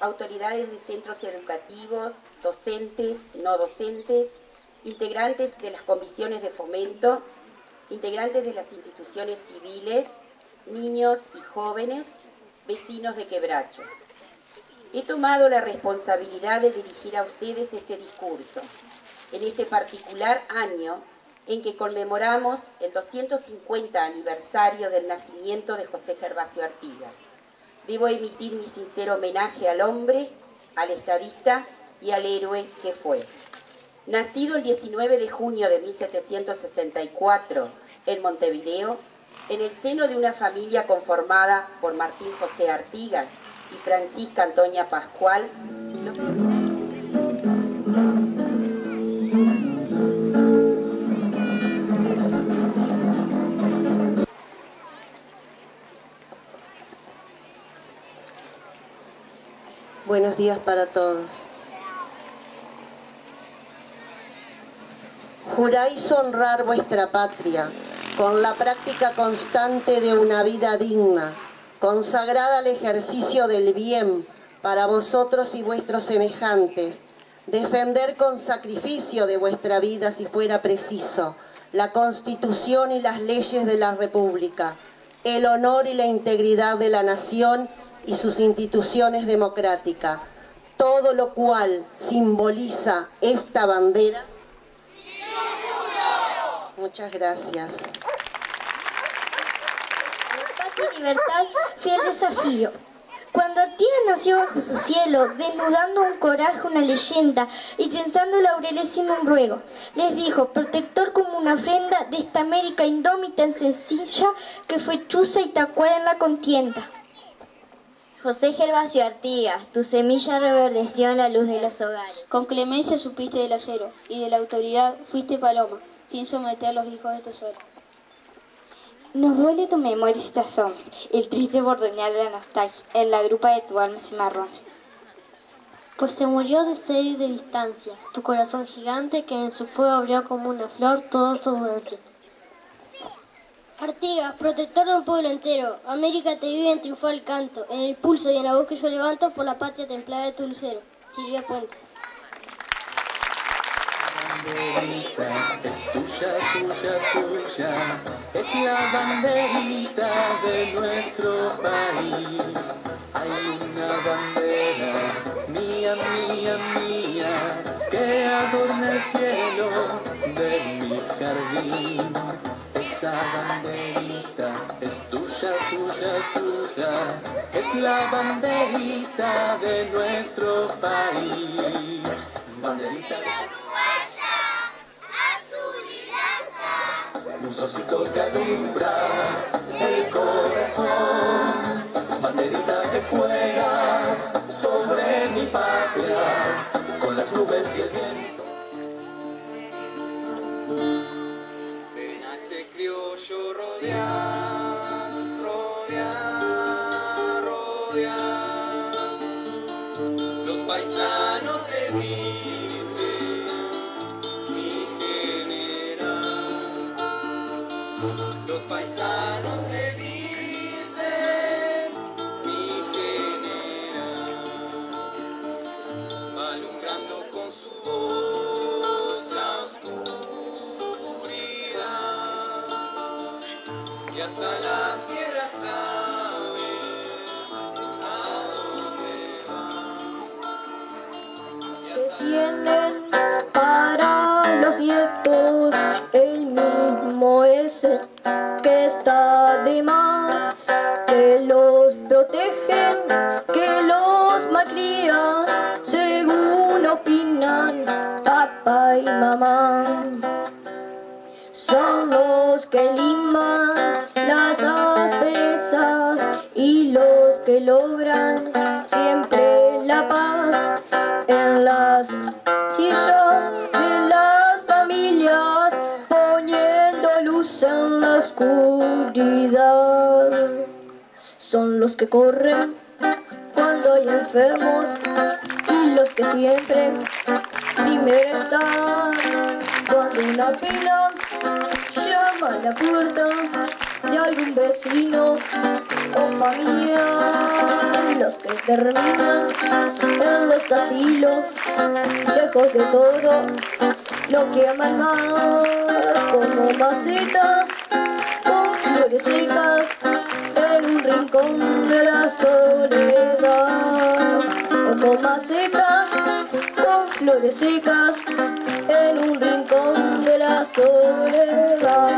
autoridades de centros educativos, docentes, no docentes, integrantes de las comisiones de fomento, integrantes de las instituciones civiles, niños y jóvenes, vecinos de Quebracho. He tomado la responsabilidad de dirigir a ustedes este discurso, en este particular año en que conmemoramos el 250 aniversario del nacimiento de José Gervasio Artigas debo emitir mi sincero homenaje al hombre, al estadista y al héroe que fue. Nacido el 19 de junio de 1764 en Montevideo, en el seno de una familia conformada por Martín José Artigas y Francisca Antonia Pascual, Buenos días para todos. Juráis honrar vuestra patria con la práctica constante de una vida digna, consagrada al ejercicio del bien para vosotros y vuestros semejantes, defender con sacrificio de vuestra vida si fuera preciso la Constitución y las leyes de la República, el honor y la integridad de la nación y sus instituciones democráticas, todo lo cual simboliza esta bandera. Muchas gracias. Paz y libertad, fiel desafío. Cuando Artigas nació bajo su cielo, desnudando un coraje, una leyenda, y trenzando laureles sin un ruego, les dijo, protector como una ofrenda de esta América indómita y sencilla que fue chuza y tacuara en la contienda. José Gervasio Artigas, tu semilla reverdeció en la luz de los hogares. Con clemencia supiste del acero, y de la autoridad fuiste paloma, sin someter a los hijos de este suelo. Nos duele tu memoria si te el triste bordonear de la nostalgia, en la grupa de tu alma cimarrona. Pues se murió de sed y de distancia, tu corazón gigante que en su fuego abrió como una flor toda su audacia. Artigas, protector de un pueblo entero, América te vive en triunfal canto, en el pulso y en la voz que yo levanto por la patria templada de tu lucero. Silvia Puentes. Es la banderita de nuestro país. Banderita uruguaya, azul y blanca, un solcito que alumbra el corazón. Banderita que juegas sobre mi patria, con las nubes y el viento. criollo rodear, Los paisanos le dicen mi general. Alumbrando con su voz la oscuridad y hasta las piedras saben a dónde van. Tienen para los nietos que está de más, que los protegen, que los malcrían, según opinan papá y mamá. Son los que liman las asperezas y que logran siempre la paz en las sillas Son los que corren cuando hay enfermos y los que siempre primero están. Cuando una pena llama a la puerta de algún vecino o familia los que terminan en los asilos lejos de todo lo que aman más como macetas secas en un rincón de la soledad. Como macetas con flores secas en un rincón de la soledad